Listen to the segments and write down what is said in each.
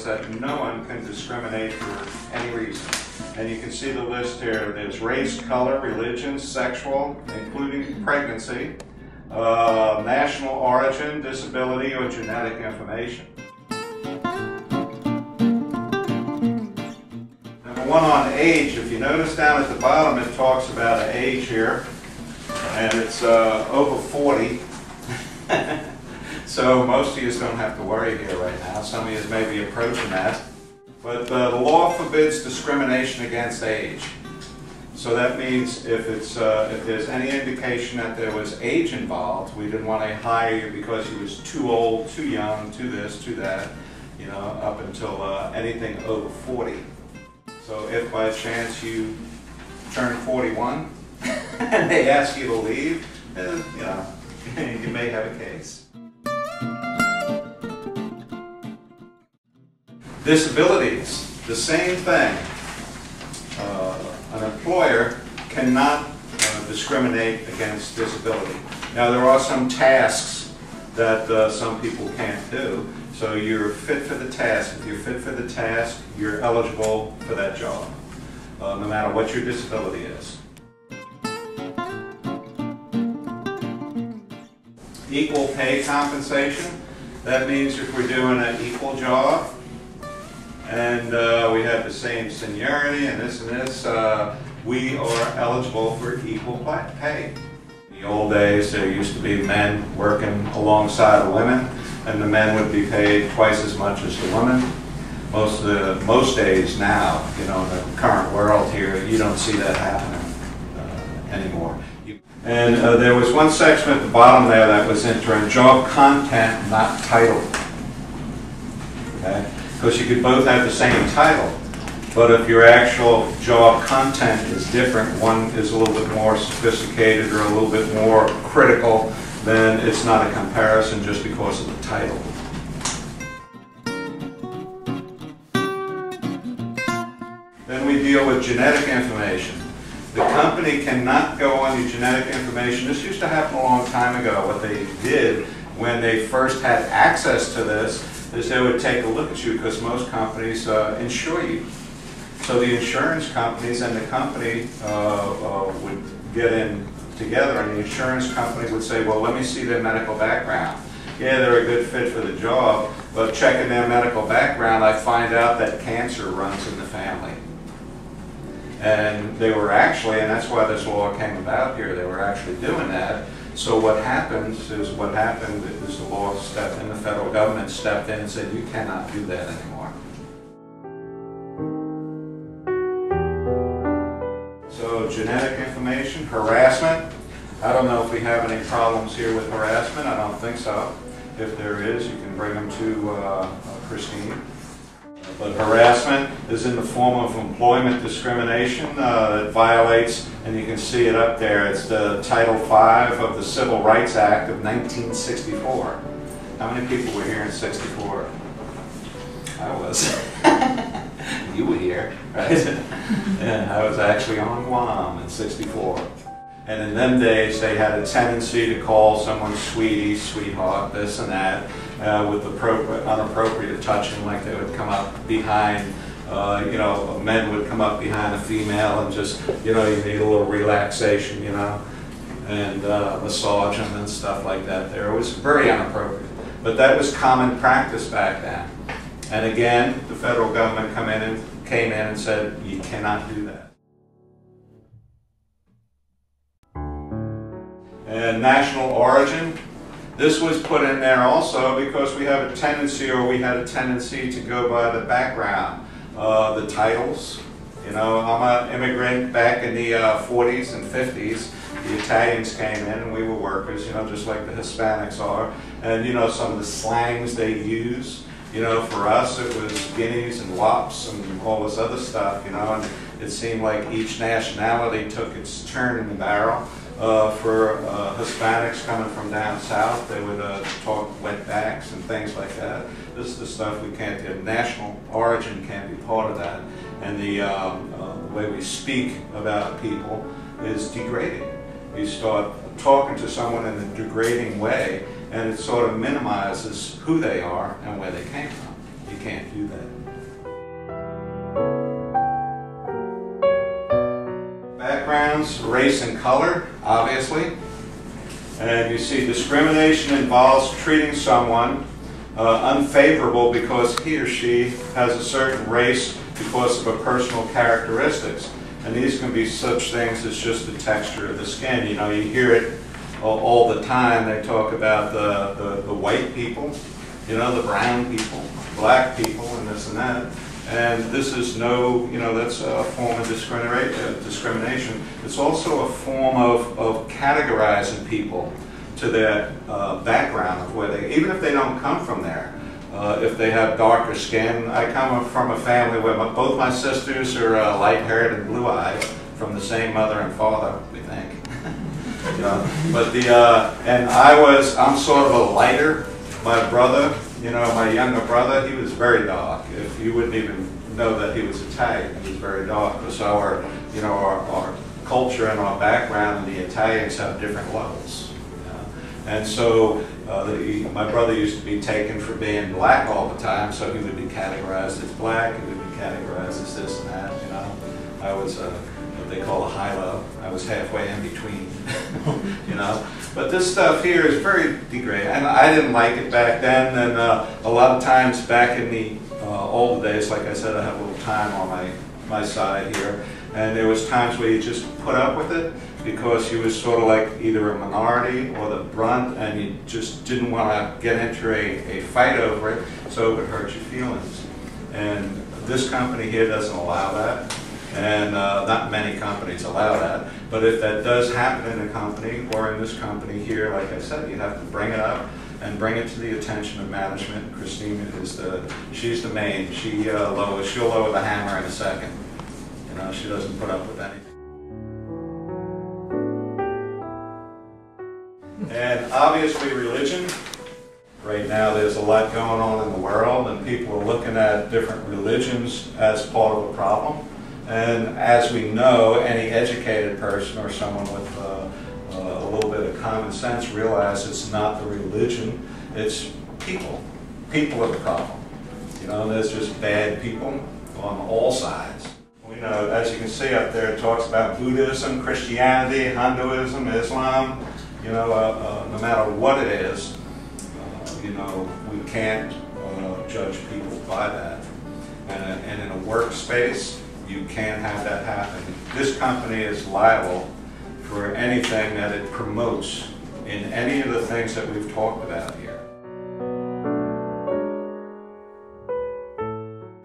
that no one can discriminate for any reason. And you can see the list here. There's race, color, religion, sexual, including pregnancy, uh, national origin, disability, or genetic information. Number one on age, if you notice down at the bottom it talks about age here, and it's uh, over 40. so most of you don't have to worry here right now. Some of you may be approaching that. But uh, the law forbids discrimination against age. So that means if it's uh, if there's any indication that there was age involved, we didn't want to hire you because you was too old, too young, too this, too that, you know, up until uh, anything over 40. So if by chance you turn 41 and they ask you to leave, then, you know, you may have a case. Disabilities, the same thing. Uh, an employer cannot uh, discriminate against disability. Now there are some tasks that uh, some people can't do, so you're fit for the task. If you're fit for the task, you're eligible for that job, uh, no matter what your disability is. Equal pay compensation, that means if we're doing an equal job, and uh, we have the same seniority and this and this, uh, we are eligible for equal pay. In the old days, there used to be men working alongside of women, and the men would be paid twice as much as the women. Most of the, most days now, you know, in the current world here, you don't see that happening uh, anymore. And uh, there was one section at the bottom there that was entering job content, not title. Okay? Because you could both have the same title. But if your actual job content is different, one is a little bit more sophisticated or a little bit more critical, then it's not a comparison just because of the title. Then we deal with genetic information. The company cannot go on your genetic information. This used to happen a long time ago. What they did when they first had access to this is they would take a look at you because most companies uh, insure you. So the insurance companies and the company uh, uh, would get in together and the insurance company would say, well, let me see their medical background. Yeah, they're a good fit for the job, but checking their medical background, I find out that cancer runs in the family. And they were actually, and that's why this law came about here, they were actually doing that so what happens is what happened is the law stepped in, the federal government stepped in and said, you cannot do that anymore. So genetic information, harassment. I don't know if we have any problems here with harassment. I don't think so. If there is, you can bring them to uh, Christine. But harassment is in the form of employment discrimination uh, violates, and you can see it up there, it's the Title V of the Civil Rights Act of 1964. How many people were here in 64? I was. you were here, right? yeah, I was actually on Guam in 64. And in them days, they had a tendency to call someone sweetie, sweetheart, this and that uh, with unappropriate touching, like they would come up behind, uh, you know, men would come up behind a female and just, you know, you need a little relaxation, you know, and uh, massage them and stuff like that there. It was very inappropriate. But that was common practice back then. And again, the federal government come in and came in and said, you cannot do that. And national origin, this was put in there also because we have a tendency, or we had a tendency to go by the background, uh, the titles. You know, I'm an immigrant back in the uh, 40s and 50s. The Italians came in and we were workers, you know, just like the Hispanics are. And, you know, some of the slangs they use, you know, for us it was guineas and wops and all this other stuff, you know, and it seemed like each nationality took its turn in the barrel. Uh, for uh, Hispanics coming from down south, they would uh, talk wetbacks and things like that. This is the stuff we can't do. National origin can't be part of that. And the, the way we speak about people is degrading. You start talking to someone in a degrading way, and it sort of minimizes who they are and where they came from. You can't do that. Backgrounds, race and color, obviously. And you see discrimination involves treating someone uh, unfavorable because he or she has a certain race because of a personal characteristics. And these can be such things as just the texture of the skin. You know, you hear it all, the time. They talk about the, the, the white people, you know, the brown people, black people, and this and that. And this is no, you know, that's a form of uh, discrimination. It's also a form of, of categorizing people to their uh, background of where they, even if they don't come from there, uh, if they have darker skin. I come from a family where my, both my sisters are uh, light-haired and blue-eyed, from the same mother and father, we think. you know, but the, uh, and I was, I'm sort of a lighter. My brother, you know, my younger brother, he was very dark. If you wouldn't even know that he was Italian, he was very dark. So our, you know, our, our culture and our background and the Italians have different levels. And so uh, the, my brother used to be taken for being black all the time, so he would be categorized as black, he would be categorized as this and that, you know. I was what they call a high-low. I was halfway in between, you know. But this stuff here is very degrading, and I didn't like it back then. And uh, a lot of times back in the uh, old days, like I said, I have a little time on my my side here, and there was times where you just put up with it because you was sort of like either a minority or the brunt, and you just didn't want to get into a, a fight over it, so it would hurt your feelings. And this company here doesn't allow that and uh, not many companies allow that. But if that does happen in a company or in this company here, like I said, you have to bring it up and bring it to the attention of management. Christine is the, she's the main. She uh, lowers, she'll lower the hammer in a second. You know, she doesn't put up with anything. And obviously religion. Right now there's a lot going on in the world and people are looking at different religions as part of a problem. And as we know, any educated person or someone with uh, uh, a little bit of common sense realizes it's not the religion, it's people. People are the problem. You know, there's just bad people on all sides. We know, as you can see up there, it talks about Buddhism, Christianity, Hinduism, Islam. You know, uh, uh no matter what it is, uh, you know, we can't uh, judge people by that. And, and in a workspace, you can't have that happen. This company is liable for anything that it promotes in any of the things that we've talked about here.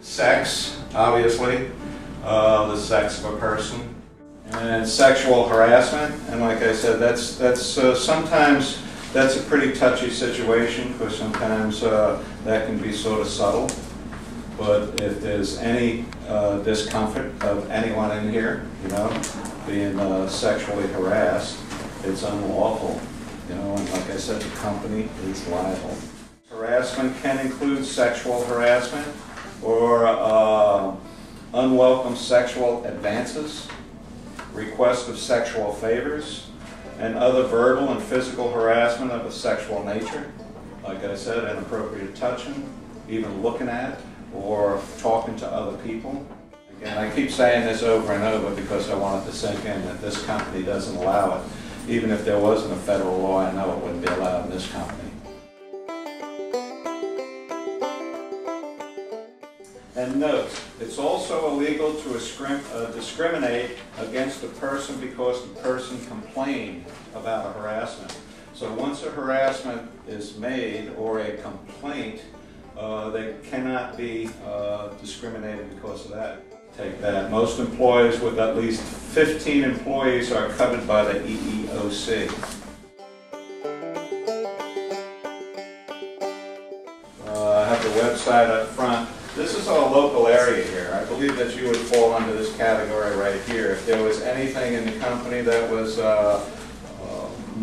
Sex, obviously, uh, the sex of a person, and sexual harassment. And like I said, that's that's uh, sometimes that's a pretty touchy situation because sometimes uh, that can be sort of subtle. But if there's any uh, discomfort of anyone in here, you know, being uh, sexually harassed, it's unlawful. You know, and like I said, the company is liable. Harassment can include sexual harassment or uh, unwelcome sexual advances, request of sexual favors, and other verbal and physical harassment of a sexual nature. Like I said, inappropriate touching, even looking at, or talking to other people. Again, I keep saying this over and over because I want it to sink in that this company doesn't allow it. Even if there wasn't a federal law, I know it wouldn't be allowed in this company. And note, it's also illegal to uh, discriminate against a person because the person complained about a harassment. So once a harassment is made or a complaint, uh, they cannot be uh, discriminated because of that. Take that. Most employers with at least 15 employees are covered by the EEOC. Uh, I have the website up front. This is our local area here. I believe that you would fall under this category right here. If there was anything in the company that was uh,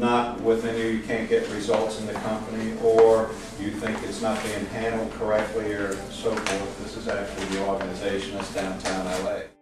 not within you, you can't get results in the company, or you think it's not being handled correctly or so forth. This is actually the organization that's downtown LA.